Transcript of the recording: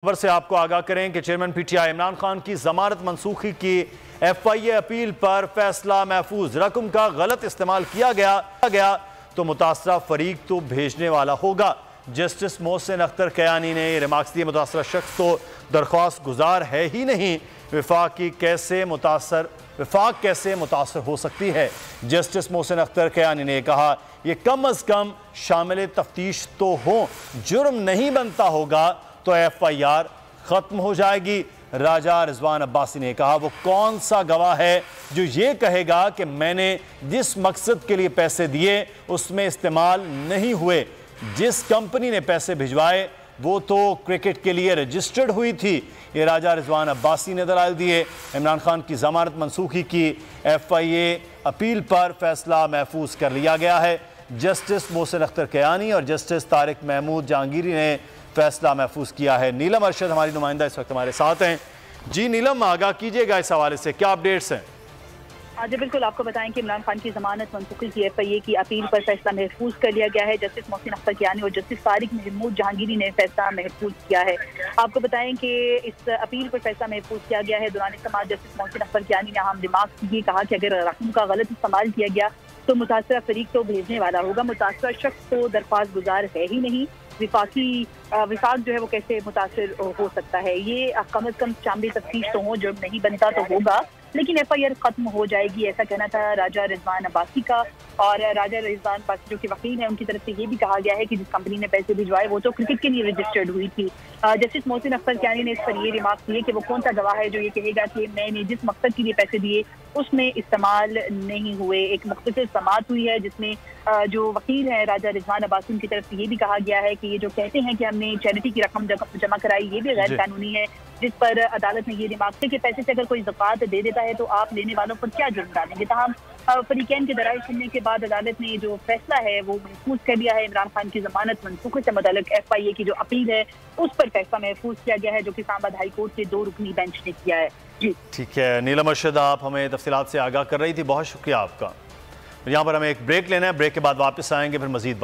खबर से आपको आगाह करें कि चेयरमैन पीटीआई इमरान खान की जमानत मनसूखी की एफआईए अपील पर फैसला महफूज। रकम का गलत इस्तेमाल किया गया गया तो मुतासर फरीक तो भेजने वाला होगा। जस्टिस मोहसिन अख्तर कयानी ने रिमार्क्स दिए, मुतासरा शख्स तो दरख्वास्त गुजार है ही नहीं। विफाक की कैसे मुतासर, विफाक कैसे मुतासर हो सकती है? जस्टिस मोहसिन अख्तर कयानी ने कहा यह कम अज कम शामिल तफ्तीश तो हो, जुर्म नहीं बनता होगा तो एफ़ आई आर खत्म हो जाएगी। राजा रिजवान अब्बासी ने कहा, वो कौन सा गवाह है जो ये कहेगा कि मैंने जिस मकसद के लिए पैसे दिए, उसमें इस्तेमाल नहीं हुए। जिस कंपनी ने पैसे भिजवाए, वो तो क्रिकेट के लिए रजिस्टर्ड हुई थी। ये राजा रिजवान अब्बासी ने दलाल दिए। इमरान खान की जमानत मनसूखी की। एफ़ आई ए अपील पर फैसला महफूज कर लिया गया है। जस्टिस मोहसिन अख्तर कयानी और जस्टिस तारिक महमूद जहांगीरी ने फैसला महफूज किया है। नीलम अरशद हमारी नुमाइंदा इस वक्त हमारे साथ हैं। जी नीलम आगाह कीजिएगा इस हवाले से, क्या अपडेट्स हैं? हाँ जी, बिल्कुल, आपको बताएँ कि इमरान खान की जमानत मनसूखी की एफ़ आई ए की अपील पर फैसला महफूज कर लिया गया है। जस्टिस मोहसिन अख्तर कियानी और जस्टिस तारिक महमूद जहांगीरी ने फैसला महफूज किया है। आपको बताएँ कि इस अपील पर फैसला महफूज किया गया है। दौरान इस्तेमाल जस्टिस मोहसिन अख्तर कियानी ने हम दिमाग ये कहा कि अगर रकम का गलत इस्तेमाल किया गया तो मुतासर फरीक तो भेजने वाला होगा। मुतासर शख्स तो दरख्वास्त गुजार है ही नहीं। विफाकी विफाक जो है वो कैसे मुतासर हो सकता है? ये कम अज कम शामिल तफ्तीश तो हो, जब नहीं बनता तो होगा। लेकिन एफ़ आई आर खत्म हो जाएगी ऐसा कहना था राजा रिजवान अब्बासी का। और राजा रिजवान अब्बासी जो कि वकील है उनकी तरफ़ से ये भी कहा गया है कि जिस कंपनी ने पैसे भिजवाए वो तो क्रिकेट के लिए रजिस्टर्ड हुई थी। जस्टिस मोहसिन अख्तर क्यानी ने इस पर ये रिमार्क दिए कि वो कौन सा गवाह है जो ये कहेगा कि मैंने जिस मकसद के लिए पैसे दिए उसमें इस्तेमाल नहीं हुए। एक मुख्तर समात हुई है जिसमें जो वकील है राजा रिजवान अब्बासी की तरफ़ से ये भी कहा गया है कि ये जो कहते हैं कि हमने चैरिटी की रकम जमा कराई ये भी गैर कानूनी है। जिस पर अदालत ने ये रिमार्क किया कि पैसे से अगर कोई जक़ात दे देता है तो आप लेने वालों पर क्या जुर्म डालेंगे? तहम फरीकैन के दराज सुनने के बाद अदालत ने जो फैसला है वो महफूज कर दिया है। इमरान खान की जमानत मनसूखे से मुतल एफ़ आई ए की जो अपील है, उस पर फैसला महफूज किया गया है जो कि इस्लामाबाद हाईकोर्ट के दो रुकनी बेंच ने किया है। जी। ठीक है, नीलम अरशद, आप हमें तफसीत से आगाह कर रही थी। बहुत शुक्रिया आपका। यहाँ पर हमें एक ब्रेक लेना है। ब्रेक के बाद वापस आएँगे, फिर मजीद